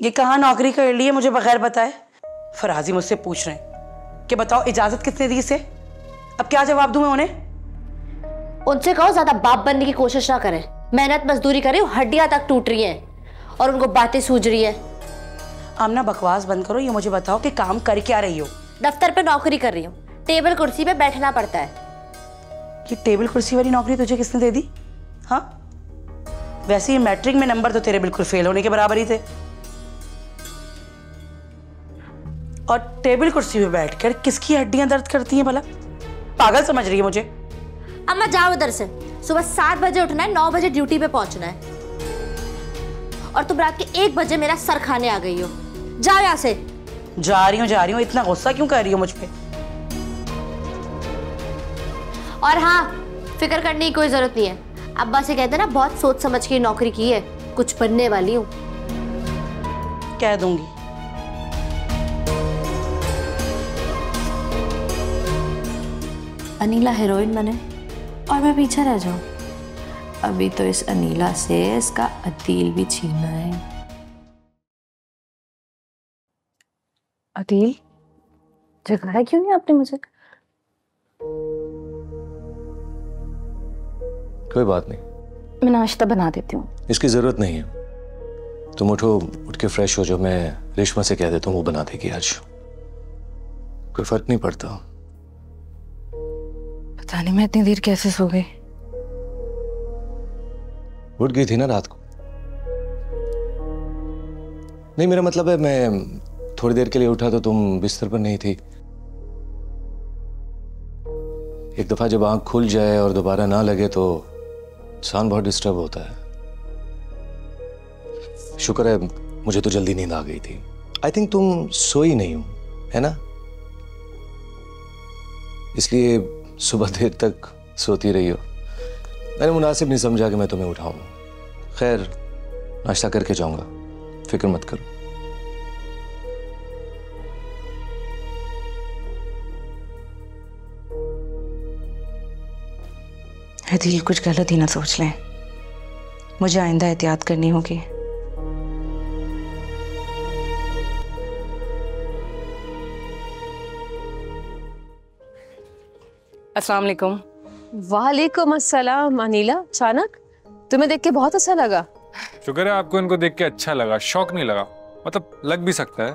ये कहाँ नौकरी कर ली है मुझे बगैर बताए? फराजी मुझसे पूछ रहे हैं कि बताओ इजाज़त किसने दी इसे? अब क्या जवाब दूँ मैं उन्हें? उनसे कहो ज़्यादा बाप बनने की कोशिश ना करें। मेहनत मजदूरी करे हड्डियाँ तक टूट रही हैं और उनको बातें सूझ रही है। आमना बकवास बंद करो ये मुझे बताओ कि काम कर क्या रही हो। दफ्तर पे नौकरी कर रही हूँ। टेबल कुर्सी पे बैठना पड़ता है। ये टेबल कुर्सी वाली नौकरी तुझे किसने दे दी? हाँ? वैसे ही मैट्रिक में नंबर तो तेरे बिल्कुल फेल होने के बराबर ही थे। और टेबल कुर्सी पे बैठकर किसकी हड्डियाँ दर्द करती हैं भला? पागल समझ रही है मुझे। अम्मा जाओ इधर से। सुबह सात बजे उठना है नौ बजे ड्यूटी पे पहुँचना है। और तुम रात के एक बजे मेरा सर खाने आ गई हो। जाओ यहाँ से। जा रही हूँ जा रही हूँ। इतना गुस्सा क्यों कर रही हो मुझ पे? और हाँ फ़िक्र करने की कोई ज़रूरत नहीं है। अब्बा से कहते ना बहुत सोच समझ के नौकरी की है। कुछ बनने वाली हूँ। कह दूँगी। अनीला हीरोइन बने और मैं पीछे रह जाऊँ। अभी तो इस अनीला से इसका अदील भी छीनना है। अदील जगाया क्यों नहीं आपने मुझे? कोई बात नहीं। मैं नाश्ता बना देती हूँ। इसकी ज़रूरत नहीं है। तुम उठो उठ के फ्रेश हो जाओ। मैं रेशमा से कह देता हूँ वो बना देगी आज। कोई फ़र्क नहीं पड़ता। पता नहीं मैं इतनी देर कैसे सो गई? उठ गई थी ना रात को। नहीं, मेरा मतलब है मैं थोड़ी देर के लिए उठा तो तुम बिस्तर पर नहीं थी। एक दफ़ा जब आँख खुल जाए और दोबारा ना लगे तो इंसान बहुत डिस्टर्ब होता है। शुक्र है, मुझे तो जल्दी नींद आ गई थी। आई थिंक तुम सोई नहीं हो, है ना? इसलिए सुबह देर तक सोती रही हो। मैंने मुनासिब नहीं समझा कि मैं तुम्हें उठाऊं। खैर, नाश्ता करके जाऊँगा। फ़िक्र मत करो। अदील, कुछ गलत ही ना सोच लें। मुझे आइंदा एहतियात करनी होगी। अस्सलाम वालेकुम वालेकुम अस्सलाम अनीला अचानक तुम्हें देख के बहुत अच्छा लगा। शुक्र है आपको इनको देख के अच्छा लगा। शौक नहीं लगा। मतलब लग भी सकता है।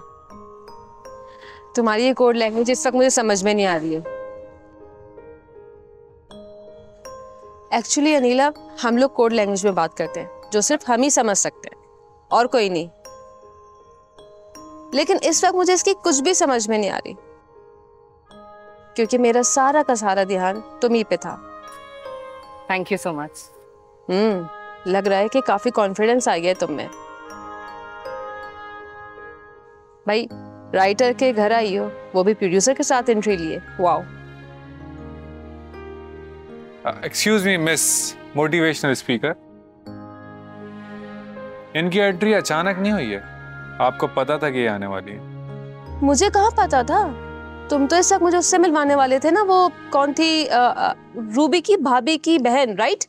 तुम्हारी ये कोड लैंग्वेज इस वक्त मुझे समझ में नहीं आ रही है। एक्चुअली अनीला हम लोग कोड लैंग्वेज में बात करते हैं जो सिर्फ़ हम ही समझ सकते हैं और कोई नहीं। लेकिन इस वक्त मुझे इसकी कुछ भी समझ में नहीं आ रही। क्योंकि मेरा सारा का सारा ध्यान तुम ही पे था। Thank you so much hmm लग रहा है कि काफ़ी कॉन्फिडेंस आ गया तुम में। भाई राइटर के घर आई हो वो भी प्रोड्यूसर के साथ एंट्री लिए। Wow excuse me miss motivational speaker इनकी एंट्री अचानक नहीं हुई है? आपको पता था कि ये आने वाली है? मुझे कहाँ पता था? तुम तो इस वक्त मुझे उससे मिलवाने वाले थे ना वो कौन थी अ, अ, रूबी की भाभी की बहन राइट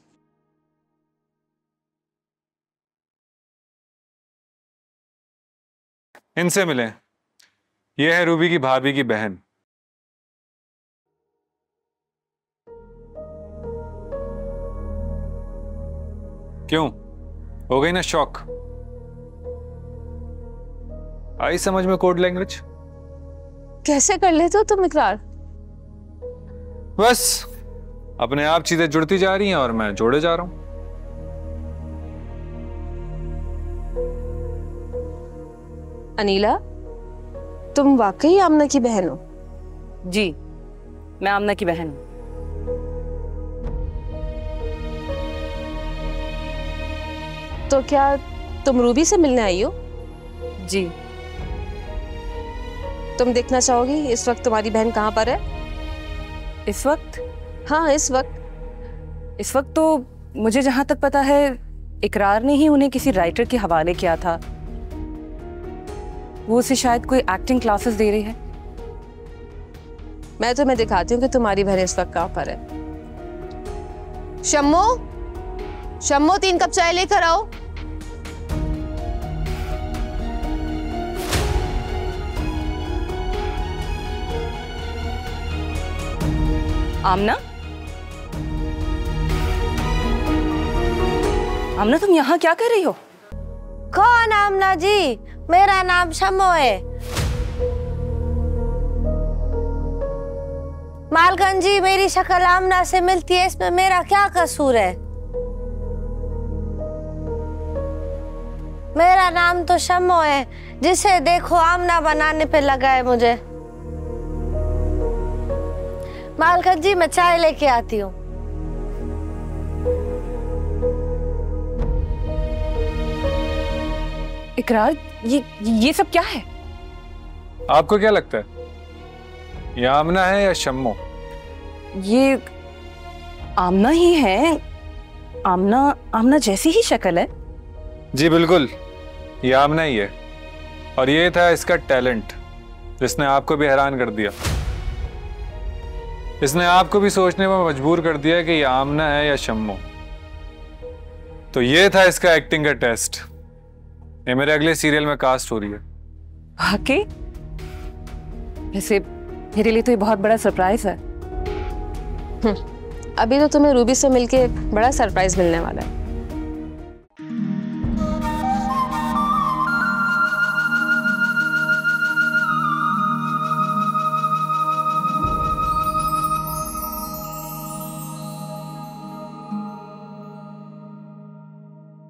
इनसे मिले। ये है रूबी की भाभी की बहन। क्यों? हो गई ना शौक। आई समझ में कोड लैंग्वेज? कैसे कर लेते हो तुम इकरार? बस अपने आप चीज़ें जुड़ती जा रही हैं और मैं जोड़े जा रहा हूँ। अनीला तुम वाकई आमना की बहन हो? जी मैं आमना की बहन हूँ। तो क्या तुम रूबी से मिलने आई हो? जी। तुम देखना चाहोगी? इस वक्त तुम्हारी बहन कहाँ पर है? इस वक्त? हाँ इस वक्त। इस वक्त तो मुझे जहाँ तक पता है इकरार ने ही उन्हें किसी राइटर के हवाले किया था। वो उसे शायद कोई एक्टिंग क्लासेस दे रही है। मैं तुम्हें दिखाती हूँ कि तुम्हारी बहन इस वक्त कहाँ पर है। शम्मो? शम्मो तीन कप चाय लेकर आओ। आमना? आमना, तुम यहाँ क्या कर रही हो? कौन आमना जी? मेरा नाम शमो है। मालकन जी, मेरी शक्ल आमना से मिलती है, इसमें मेरा क्या कसूर है? मेरा नाम तो शमो है, जिसे देखो आमना बनाने पे लगा है मुझे। मालकन जी मैं चाय लेके आती हूँ। इकरार ये ये सब क्या है? आपको क्या लगता है? ये आमना है या शम्मो? ये आमना ही है। आमना आमना जैसी ही शक्ल है। जी बिल्कुल। ये आमना ही है। और ये था इसका टैलेंट जिसने आपको भी हैरान कर दिया। इसने आपको भी सोचने पर मजबूर कर दिया कि ये आमना है या शम्मो। तो ये था इसका एक्टिंग का टेस्ट ये मेरे अगले सीरियल में कास्ट हो रही है। वाकई वैसे मेरे लिए तो ये बहुत बड़ा सरप्राइज़ है। अभी तो तुम्हें रूबी से मिलके बड़ा सरप्राइज़ मिलने वाला है।